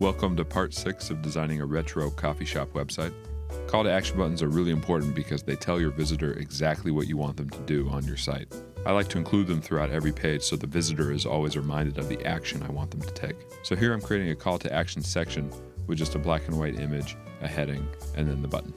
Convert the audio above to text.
Welcome to part six of designing a retro coffee shop website. Call to action buttons are really important because they tell your visitor exactly what you want them to do on your site. I like to include them throughout every page so the visitor is always reminded of the action I want them to take. So here I'm creating a call to action section with just a black and white image, a heading, and then the button.